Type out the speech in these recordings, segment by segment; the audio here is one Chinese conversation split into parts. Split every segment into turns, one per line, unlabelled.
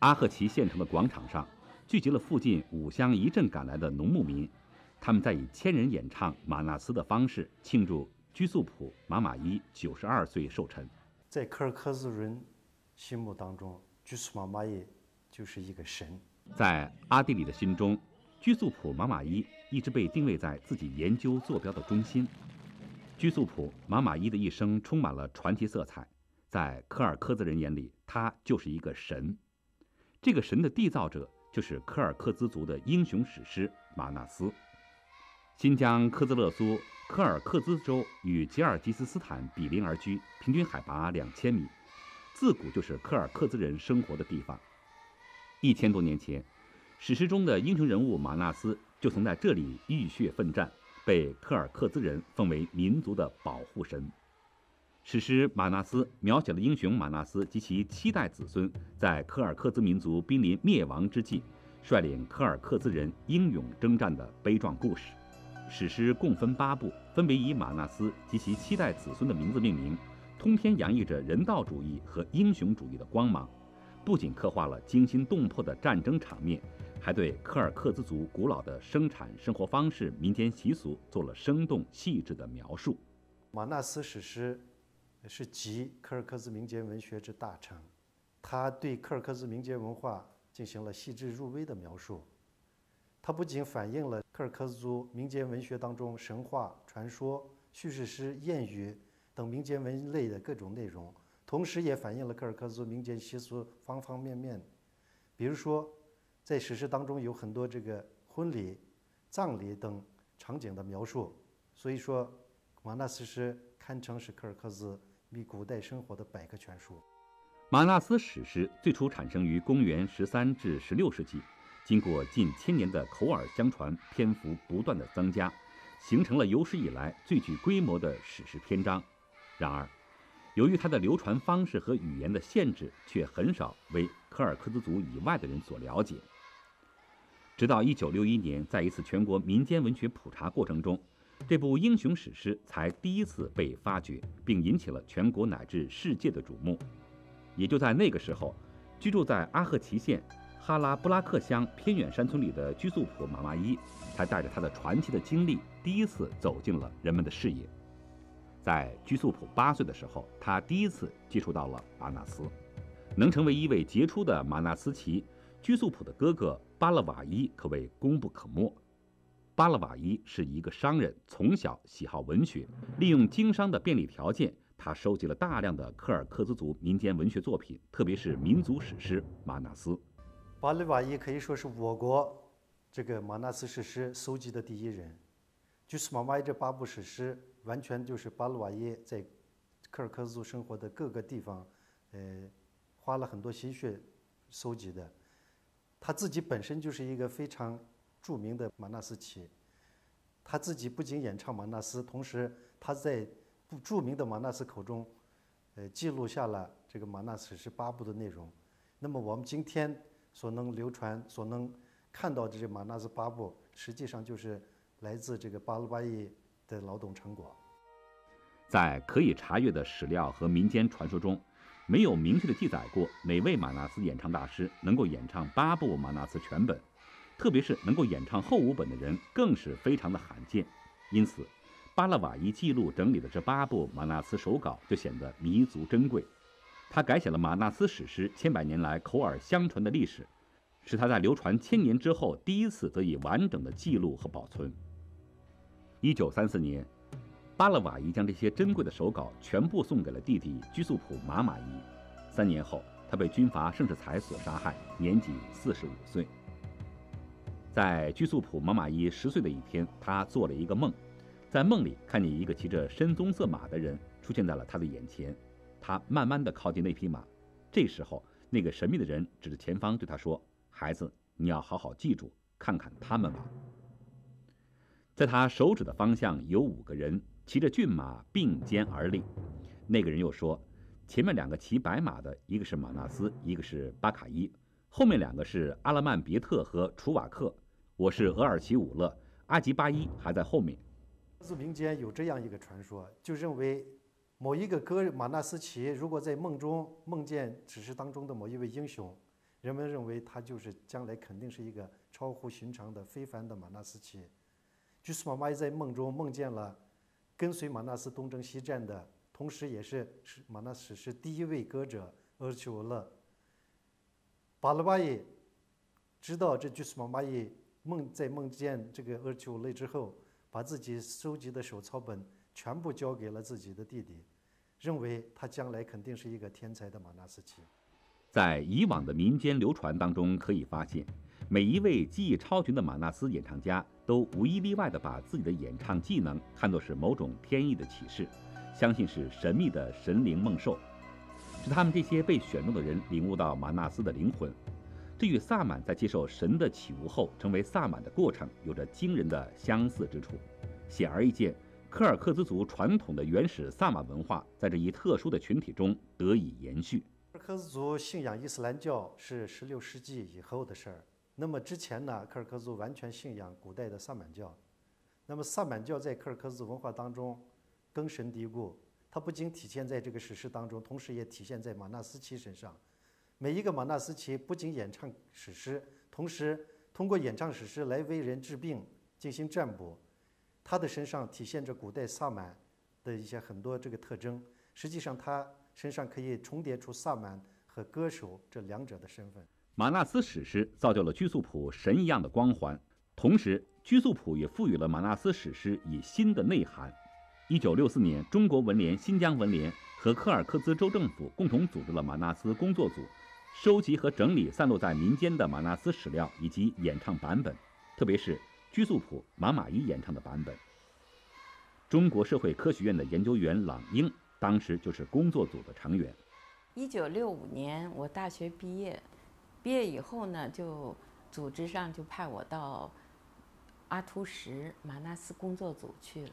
阿赫齐县城的广场上，聚集了附近五乡一镇赶来的农牧民，他们在以千人演唱马纳斯的方式庆祝居素普马马伊九十二岁寿辰。
在柯尔克孜人心目当中，居素马马伊就是一个神。
在阿地里的心中，居素普马马伊一直被定位在自己研究坐标的中心。居素普马马伊的一生充满了传奇色彩，在柯尔克孜人眼里，他就是一个神。这个神的缔造者就是柯尔克孜族的英雄史诗马纳斯。新疆科兹勒苏柯尔克孜州与吉尔吉斯斯坦比邻而居，平均海拔两千米，自古就是柯尔克孜人生活的地方。一千多年前，史诗中的英雄人物马纳斯就曾在这里浴血奋战，被柯尔克孜人奉为民族的保护神。史诗《马纳斯》描写了英雄马纳斯及其七代子孙在柯尔克孜民族濒临灭亡之际，率领柯尔克孜人英勇征战的悲壮故事。史诗共分八部，分别以马纳斯及其七代子孙的名字命名，通篇洋溢着人道主义和英雄主义的光芒。不仅刻画了惊心动魄的战争场面，还对柯尔克孜族古老的生产生活方式、民间习俗做了生动细致的描述。
马纳斯史诗。是集柯尔克孜民间文学之大成，他对柯尔克孜民间文化进行了细致入微的描述。它不仅反映了柯尔克孜族民间文学当中神话、传说、叙事诗、谚语等民间文类的各种内容，同时也反映了柯尔克孜民间习俗方方面面。比如说，在史诗当中有很多这个婚礼、葬礼等场景的描述。所以说，瓦纳斯诗堪称是柯尔克孜。比古代生活的百科全书。
马纳斯史诗最初产生于公元十三至十六世纪，经过近千年的口耳相传，篇幅不断的增加，形成了有史以来最具规模的史诗篇章。然而，由于它的流传方式和语言的限制，却很少为柯尔克孜族以外的人所了解。直到一九六一年，在一次全国民间文学普查过程中。这部英雄史诗才第一次被发掘，并引起了全国乃至世界的瞩目。也就在那个时候，居住在阿赫齐县哈拉布拉克乡偏远山村里的居素普马马伊，才带着他的传奇的经历，第一次走进了人们的视野。在居素普八岁的时候，他第一次接触到了马纳斯。能成为一位杰出的马纳斯奇，居素普的哥哥巴勒瓦伊可谓功不可没。巴勒瓦伊是一个商人，从小喜好文学，利用经商的便利条件，他收集了大量的柯尔克孜族民间文学作品，特别是民族史诗《马纳斯》。
巴勒瓦伊可以说是我国这个马纳斯史诗搜集的第一人。就是马马伊这八部史诗，完全就是巴勒瓦伊在柯尔克孜族生活的各个地方，呃，花了很多心血搜集的。他自己本身就是一个非常。著名的马纳斯奇，他自己不仅演唱马纳斯，同时他在著名的马纳斯口中，呃，记录下了这个马纳斯是八部的内容。那么我们今天所能流传、所能看到的这马纳斯八部，实际上就是来自这个巴勒巴伊的劳动成果。
在可以查阅的史料和民间传说中，没有明确的记载过哪位马纳斯演唱大师能够演唱八部马纳斯全本。特别是能够演唱后五本的人，更是非常的罕见。因此，巴勒瓦伊记录整理的这八部马纳斯手稿就显得弥足珍贵。他改写了马纳斯史诗千百年来口耳相传的历史，使他在流传千年之后第一次得以完整的记录和保存。一九三四年，巴勒瓦伊将这些珍贵的手稿全部送给了弟弟居素普马马伊。三年后，他被军阀盛世才所杀害，年仅四十五岁。在居素普马马伊十岁的一天，他做了一个梦，在梦里看见一个骑着深棕色马的人出现在了他的眼前。他慢慢地靠近那匹马，这时候那个神秘的人指着前方对他说：“孩子，你要好好记住，看看他们吧。”在他手指的方向有五个人骑着骏马并肩而立。那个人又说：“前面两个骑白马的，一个是马纳斯，一个是巴卡伊，后面两个是阿拉曼别特和楚瓦克。”我是额尔齐武勒，阿吉巴伊还在后面。
自民间有这样一个传说，就认为某一个哥马纳斯奇如果在梦中梦见史诗当中的某一位英雄，人们认为他就是将来肯定是一个超乎寻常的非凡的马纳斯奇。据苏玛玛依在梦中梦见了跟随马纳斯东征西战的，同时也是是马纳斯史诗第一位歌者额尔齐欧勒。巴勒巴依知道这居苏玛玛依梦在梦见这个额齐欧勒之后，把自己收集的手抄本全部交给了自己的弟弟，认为他将来肯定是一个天才的马纳斯奇。
在以往的民间流传当中，可以发现，每一位技艺超群的马纳斯演唱家都无一例外地把自己的演唱技能看作是某种天意的启示，相信是神秘的神灵梦兽，使他们这些被选中的人领悟到马纳斯的灵魂。这与萨满在接受神的启悟后成为萨满的过程有着惊人的相似之处。显而易见，柯尔克孜族传统的原始萨满文化在这一特殊的群体中得以延续。
柯尔克孜族信仰伊斯兰教是十六世纪以后的事儿。那么之前呢，柯尔克孜族完全信仰古代的萨满教。那么萨满教在柯尔克孜族文化当中根深蒂固，它不仅体现在这个史诗当中，同时也体现在马纳斯奇身上。每一个马纳斯旗不仅演唱史诗，同时通过演唱史诗来为人治病、进行占卜。他的身上体现着古代萨满的一些很多这个特征。实际上，他身上可以重叠出萨满和歌手这两者的身份。
马纳斯史诗造就了居素普神一样的光环，同时居素普也赋予了马纳斯史诗以新的内涵。一九六四年，中国文联、新疆文联和柯尔克孜州政府共同组织了马纳斯工作组。收集和整理散落在民间的马纳斯史料以及演唱版本，特别是居素普马马伊演唱的版本。中国社会科学院的研究员朗英当时就是工作组的成员。
一九六五年我大学毕业，毕业以后呢，就组织上就派我到阿图什马纳斯工作组去了。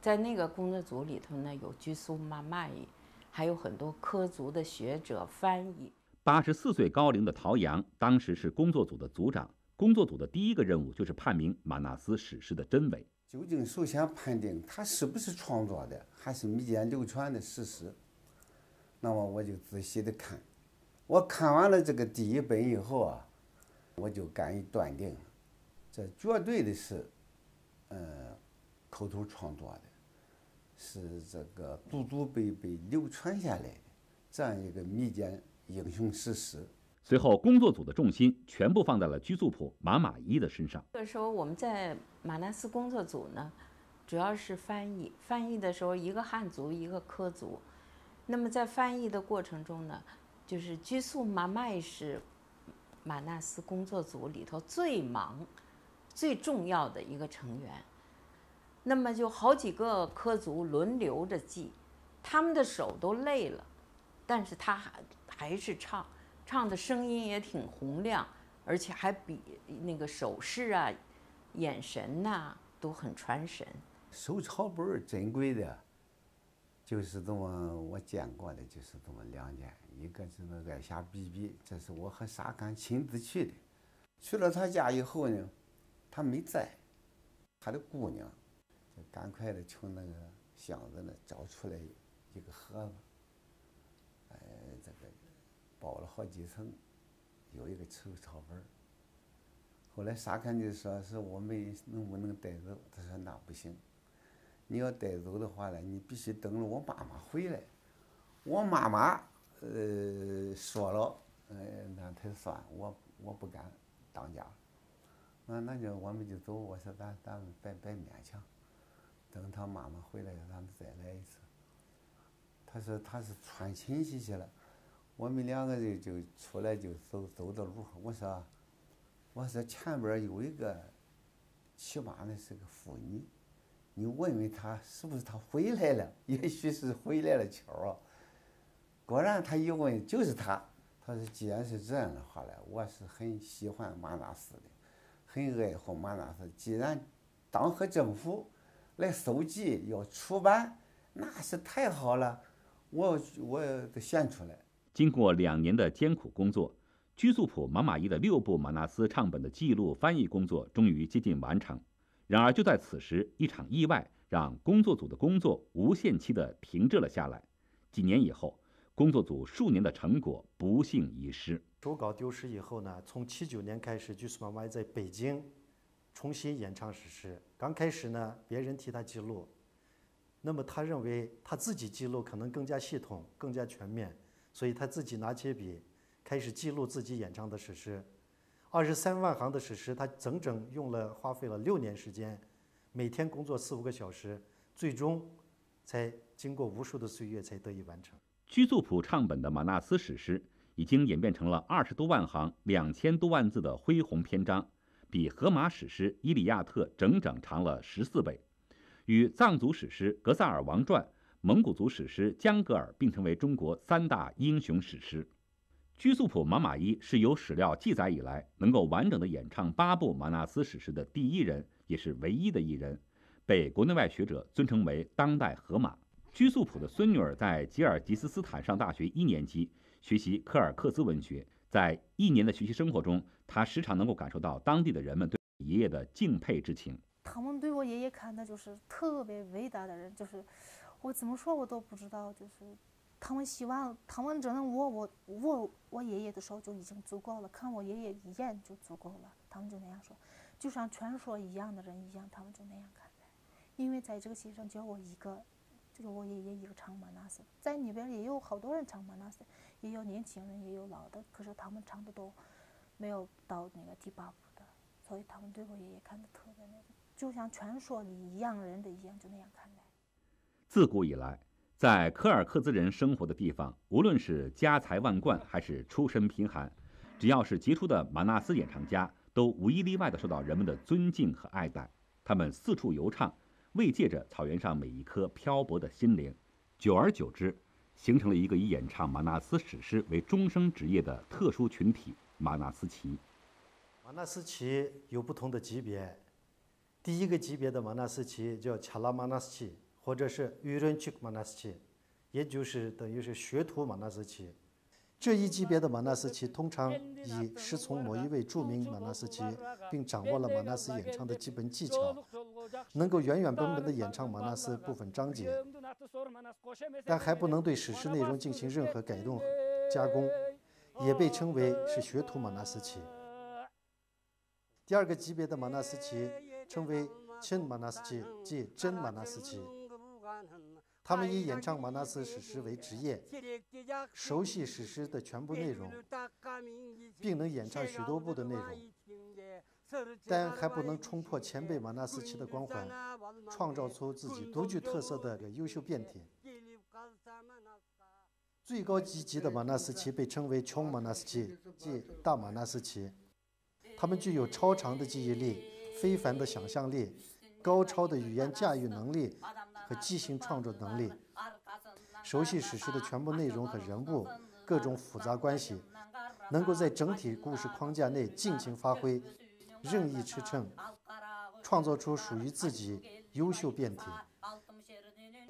在那个工作组里头呢，有居苏玛玛伊，还有很多科族的学者、翻译。
八十四岁高龄的陶阳，当时是工作组的组长。工作组的第一个任务就是判明马纳斯史诗的真伪。
究竟首先判定他是不是创作的，还是民间流传的史诗。那么我就仔细的看，我看完了这个第一本以后啊，我就敢于断定，这绝对的是，呃，口头创作的，是这个祖祖辈辈流传下来的这样一个民间。英雄史诗。
随后，工作组的重心全部放在了居素普马马伊的身上。
这个时候，我们在马纳斯工作组呢，主要是翻译。翻译的时候，一个汉族，一个科族。那么在翻译的过程中呢，就是居素马麦是马纳斯工作组里头最忙、最重要的一个成员。那么就好几个科族轮流着记，他们的手都累了，但是他还。还是唱，唱的声音也挺洪亮，而且还比那个手势啊、眼神呐都很传神。
手抄本儿珍贵的，就是这么我见过的，就是这么两件。一个是那个夏比比，这是我和沙干亲自去的。去了他家以后呢，他没在，他的姑娘赶快的从那个箱子那找出来一个盒子。包了好几层，有一个手抄本儿。后来沙看就说是我们能不能带走？他说那不行，你要带走的话呢，你必须等着我妈妈回来。我妈妈呃说了，呃那才算，我我不敢当家。那那就我们就走。我说咱咱们别别勉强，等他妈妈回来，咱们再来一次。他说他是串亲戚去了。我们两个人就出来就走走到路上，我说，我说前边有一个骑马的是个妇女，你问问她是不是她回来了？也许是回来了巧啊。果然他一问就是她，他说既然是这样的话呢，我是很喜欢马纳斯的，很爱护马纳斯。既然党和政府来搜集要出版，那是太好了，我我得选出来。
经过两年的艰苦工作，居素普马马伊的六部马纳斯唱本的记录翻译工作终于接近完成。然而，就在此时，一场意外让工作组的工作无限期的停滞了下来。几年以后，工作组数年的成果不幸遗失。
手稿丢失以后呢，从七九年开始，居苏妈妈在北京重新演唱史诗。刚开始呢，别人替他记录，那么他认为他自己记录可能更加系统、更加全面，所以他自己拿起笔，开始记录自己演唱的史诗。二十三万行的史诗，他整整用了花费了六年时间，每天工作四五个小时，最终才经过无数的岁月才得以完成。
居素谱唱本的马纳斯史诗。已经演变成了二十多万行、两千多万字的恢宏篇章，比荷马史诗《伊利亚特》整整长了十四倍，与藏族史诗《格萨尔王传》、蒙古族史诗《江格尔》并称为中国三大英雄史诗。居素普玛玛伊是有史料记载以来能够完整的演唱八部马纳斯史诗的第一人，也是唯一的一人，被国内外学者尊称为当代荷马。居素普的孙女儿在吉尔吉斯斯坦上大学一年级。学习科尔克孜文学，在一年的学习生活中，她时常能够感受到当地的人们对爷爷的敬佩之情。
他们对我爷爷看的就是特别伟大的人，就是我怎么说我都不知道，就是他们希望他们只能握我握我爷爷的手就已经足够了，看我爷爷一眼就足够了。他们就那样说，就像传说一样的人一样，他们就那样看待。因为在这个世界上只有我一个，就是我爷爷一个唱马纳斯，在里边也有好多人唱马纳斯。也有年轻人，也有老的，可是他们唱的都没有到那个第八部的，所以他们对我爷爷看的特别那个，就像传说里一样人的一样，就那样看待。
自古以来，在柯尔克孜人生活的地方，无论是家财万贯还是出身贫寒，只要是杰出的马纳斯演唱家，都无一例外的受到人们的尊敬和爱戴。他们四处游唱，慰藉着草原上每一颗漂泊的心灵，久而久之。形成了一个以演唱马纳斯史诗为终生职业的特殊群体——马纳斯旗。
马纳斯旗有不同的级别，第一个级别的马纳斯旗叫恰拉马纳斯旗，或者是愚人曲马纳斯旗，也就是等于是学徒马纳斯旗。这一级别的马纳斯奇通常以师从某一位著名马纳斯奇，并掌握了马纳斯演唱的基本技巧，能够原原本本的演唱马纳斯部分章节，但还不能对史诗内容进行任何改动加工，也被称为是学徒马纳斯奇。第二个级别的马纳斯奇称为亲马纳斯奇，即真马纳斯奇。他们以演唱马纳斯史诗为职业，熟悉史诗的全部内容，并能演唱许多部的内容，但还不能冲破前辈马纳斯奇的光环，创造出自己独具特色的优秀变体。最高级级的马纳斯奇被称为穷马纳斯奇，即大马纳斯奇。他们具有超长的记忆力、非凡的想象力、高超的语言驾驭能力。和即兴创作能力，熟悉史诗的全部内容和人物各种复杂关系，能够在整体故事框架内尽情发挥，任意驰骋，创作出属于自己优秀变体。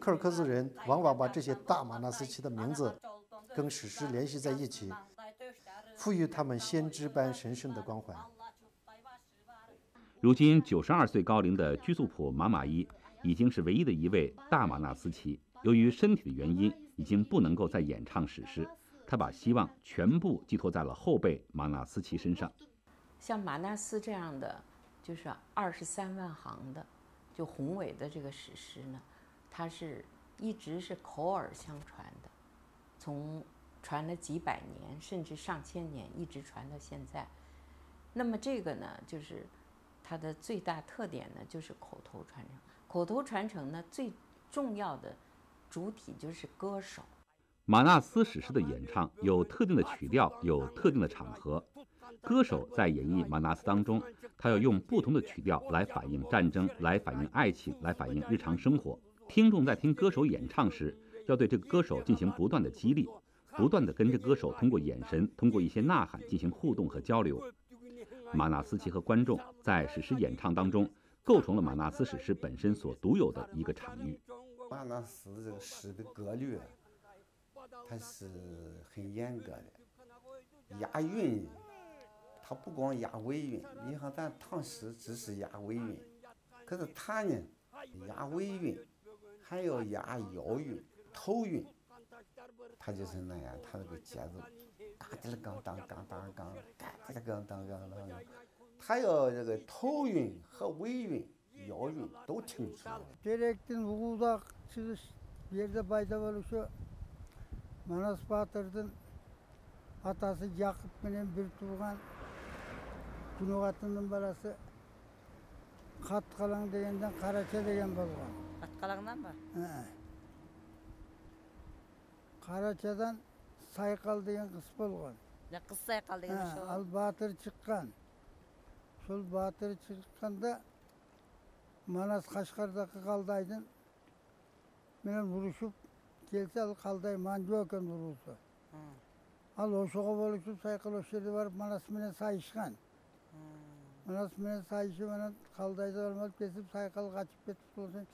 柯尔克孜人往往把这些大马纳斯奇的名字跟史诗联系在一起，赋予他们先知般神圣的光环。
如今九十二岁高龄的居素普玛玛伊。已经是唯一的一位大马纳斯奇，由于身体的原因，已经不能够再演唱史诗。他把希望全部寄托在了后辈马纳斯奇身上。
像马纳斯这样的，就是二十三万行的，就宏伟的这个史诗呢，它是一直是口耳相传的，从传了几百年，甚至上千年，一直传到现在。那么这个呢，就是它的最大特点呢，就是口头传承。口头传承呢，最重要的主体就是歌手。
马纳斯史诗的演唱有特定的曲调，有特定的场合。歌手在演绎马纳斯当中，他要用不同的曲调来反映战争，来反映爱情，来反映日常生活。听众在听歌手演唱时，要对这个歌手进行不断的激励，不断的跟着歌手通过眼神，通过一些呐喊进行互动和交流。马纳斯奇和观众在史诗演唱当中。构成了马纳斯史诗本身所独有的一个场域。
马纳斯这个诗的格律，它是很严格的，押韵，它不光押尾韵。你看咱唐诗只是押尾韵，可是他呢，押尾韵，还要押腰韵、头韵，它就是那样，它那个节奏哒滴了杠当杠当杠，哒滴了杠当杠当。他要这个头晕和尾晕、腰晕都听出来了。
Terektin uğuldak çıkış bir yerde bayda oluşu Manas Batır'dın atası Yakup menen bir tuğan Günügatının balası Kat kalan degenden Karaça degen bolgan.
Atqalağından mı?
He. Karaçadan Saykal degen kız bolgan.
Ne kız sayqal
сол батыр шыққанда манас қашқардағы қалдайдың менен урушуп келсе ал қалдай манжо
екен
урусу ал ошого болушуп сайкал осы жерде барып манас
менен
сайышқан манас менен сайышып анан қалдайды алмалып кесіп сайкал качып кетіп сосын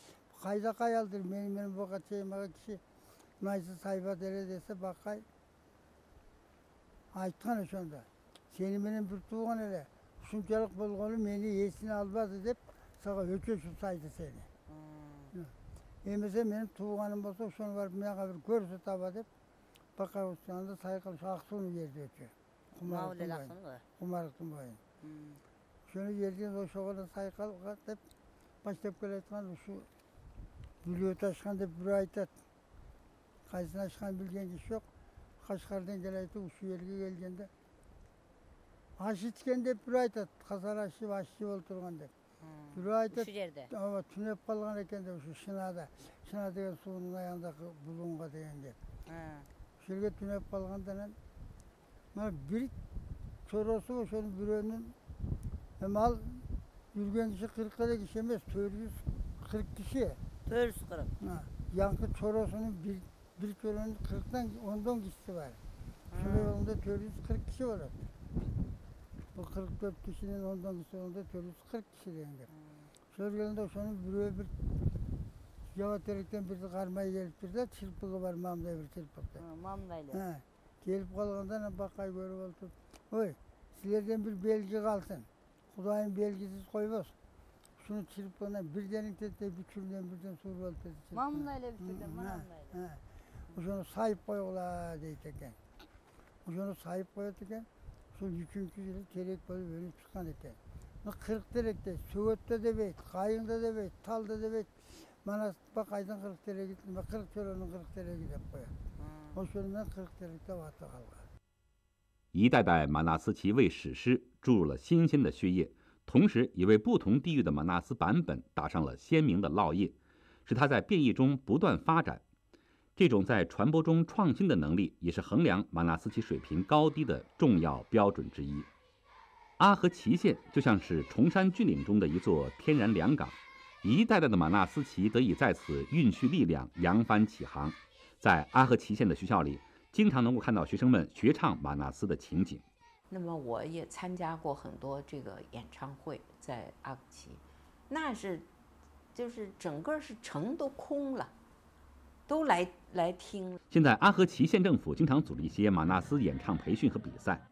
қайда мени мені менің бұға чеймаға кісі мынайсы сайба дере десе бақай айтқан ошонда сені менен бір туған эле ушунчалык болғаны мені есіне албады деп саған өте сайды
сені
емесе менин туғаным болса ошоны барып мага бір көрсөтаба деп пока анда сайкал
аксуну жерди өчү
кумаровдун боюн ошону жерден ошого эле сайкалга деп баштап келе аткан ушу бүлөт ачкан деп бирөө айтат кайсын ачканын билген киши жок кашкардан келе жатып жерге келгенде аш ичкен деп бирөө айтат. Касар ашып аш жеп олтурган деп. Бирөө айтат
Şu yerde.
ооба түнөп калган экен деп ушу шынада шына деген суунун аягындагы булуңга дегенде
Hı.
ошол жерге түнөп калгандан анан мына бир чоросу ошонун бирөөнүн эми ал жүргөн киши кырк эле киши эмес төрт жүз кырк киши
Pörs kırık.
мына жаңкы чоросунун бир бир чоронун кырктан ондон кишиси бар төрт жүз кырк киши болот Bu 44 kişinin ondan sonra da tölüs 40 kişilendir. Söz gelinde şunun bürüye bir cevap verirken bir karmaya gelip bir de çırpığı var mamda bir
çırpıkta. Mamdayla.
Ha. Gelip kalganda bakay görüp oturup. Oy sizlerden bir belge kalsın. Kudayın belgisiz koymaz. Şunu çırpığına birden tette bir türden birden soru alıp dedi. Mamdayla
bir
türden mamdayla. Şunu sahip koyuyorlar diyecekken. Şunu sahip koyuyorken.
一代代马纳斯奇为史诗注入了新鲜的血液，同时也为不同地域的马纳斯版本打上了鲜明的烙印，使它在变异中不断发展、这种在传播中创新的能力，也是衡量马纳斯奇水平高低的重要标准之一。阿合奇县就像是崇山峻岭中的一座天然良港，一代代的马纳斯奇得以在此蕴蓄力量，扬帆起航。在阿合奇县的学校里，经常能够看到学生们学唱马纳斯的情景。
那么我也参加过很多这个演唱会，在阿合奇，那是就是整个是城都空了，都来来听。
现在阿合旗县政府经常组织一些马纳斯演唱培训和比赛。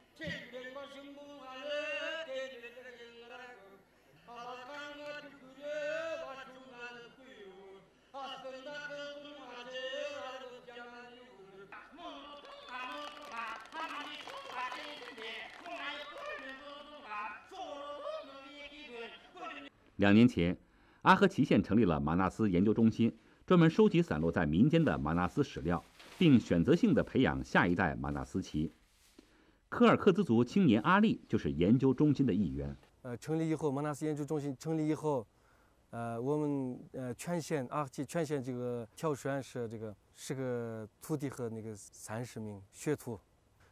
两年前，阿合旗县成立了马纳斯研究中心，专门收集散落在民间的马纳斯史料，并选择性的培养下一代马纳斯旗。科尔克孜族青年阿力就是研究中心的一员。
呃，成立以后，马纳斯研究中心成立以后，呃，我们呃全县阿克旗全县这个挑选是这个十个徒弟和那个三十名学徒，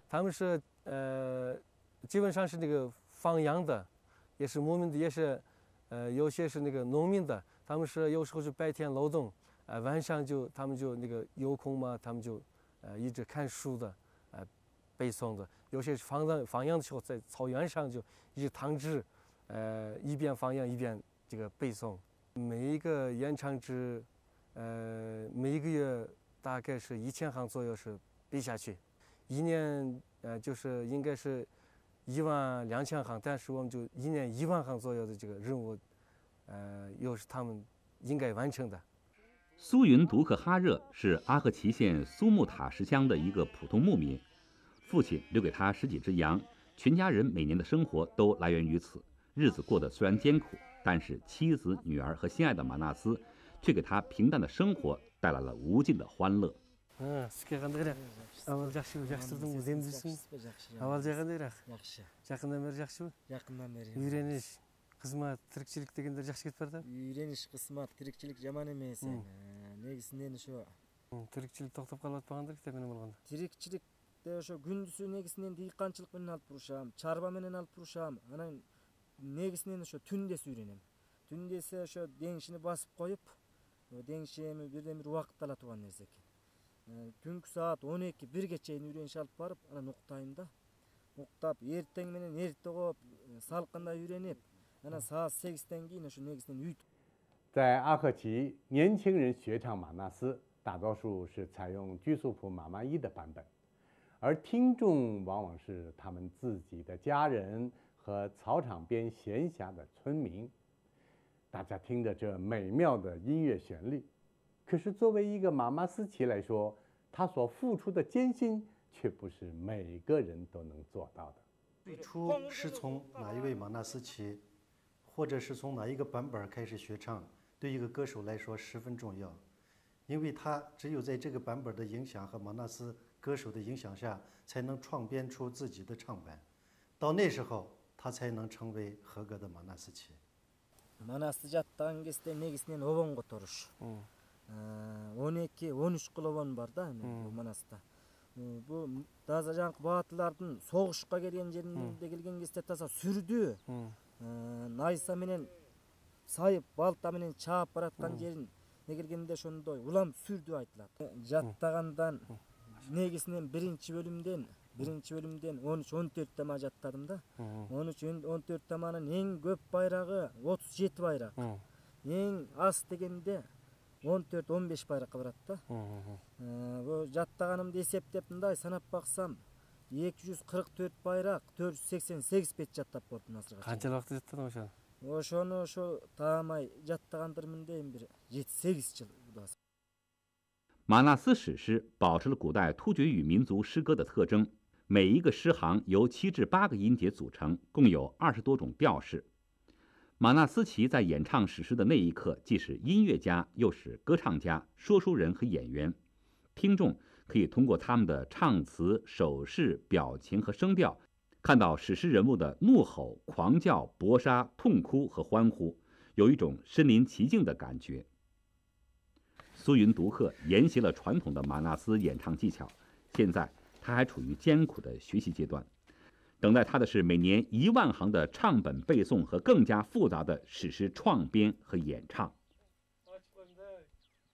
他们是呃基本上是那个放羊的，也是牧民的，也是呃有些是那个农民的，他们是有时候是白天劳动，呃晚上就他们就那个有空嘛，他们就呃一直看书的，呃背诵的，有些放羊放羊的时候在草原上就一直躺直。呃，一边放羊一边这个背诵，每一个演唱之，呃，每一个月大概是一千行左右是背下去，一年呃就是应该是一万两千行，但是我们就一年一万行左右的这个任务，呃，又是他们应该完成的。
苏云独克哈热是阿合旗县苏木塔什乡的一个普通牧民，父亲留给他十几只羊，全家人每年的生活都来源于此。日子过得虽然艰苦，但是妻子、女儿和心爱的马纳斯，却给他平淡的生活带来了无尽的欢乐。
кызмат тирикчилик дегендер жакшы кетип барда
үйрөнүш кызмат тирикчилик жаман
эмес
ә, негизинен ошо
тирикчилик токтоп калып атпагандыр китеп менен болгондо
тирикчиликте ошо күндүзү негизинен дыйканчылык менен алып бурушам чарба менен алып бурушам? Анан негизинен ошо түндөс үйрөнөм түндөсү ошо деңишини басып коюп деңиши эми бирден бир убакытты ала турган нерсе экен ә, түнкү саат он эки бирге чейин үйрөнүш алып барып анан уктайм да. Уктап эртең менен эрте коюп салкында үйрөнүп
在阿赫奇，年轻人学唱马纳斯，大多数是采用居素普马曼依的版本，而听众往往是他们自己的家人和草场边闲暇的村民。大家听着这美妙的音乐旋律，可是作为一个马马斯奇来说，他所付出的艰辛却不是每个人都能做到的。
最初是从哪一位马纳斯奇或者是从哪一个版本开始学唱，对一个歌手来说十分重要，因为他只有在这个版本的影响和马纳斯歌手的影响下，才能创编出自己的唱版。到那时候，他才能成为合格的马纳斯奇。
манасты жаттаган кезде негизинен обон которуш
응.
он эки он үч кыл обон бар да эми бул манаста Э, бул таза жанакы баатылардын согушка келген жеринде келген кезде таза сүрдүү найса менен сайып балта менен чаап бараткан жерин негергенде ошондой улам сүр айтылат жаттагандан негизинен биринчи бөлүмдөн биринчи бөлүмдөн он үч он төрт жаттадым да он үч он төрт эң көп байрагы отуз жети байрак эң аз дегенде он төрт он беш байракка барат да жаттаганымды эсептеп мындай санап баксам эки жүз кырк төрт байрак төрт жүз сексен сегиз бет жаттап болдум азыркы
Қанша уақыт жаттадың ошаны?
ошону ошо таамай жаттагандырмын дейм бир жети сегиз жыл кудасы
马纳斯史诗保持了古代突厥语民族诗歌的特征，每一个诗行由七至八个音节组成，共有二十多种调式。马纳斯奇在演唱史诗的那一刻，既是音乐家，又是歌唱家、说书人和演员。听众 可以通过他们的唱词、手势、表情和声调，看到史诗人物的怒吼、狂叫、搏杀、痛哭和欢呼，有一种身临其境的感觉。苏云独克研习了传统的马纳斯演唱技巧，现在他还处于艰苦的学习阶段，等待他的是每年一万行的唱本背诵和更加复杂的史诗创编和演唱。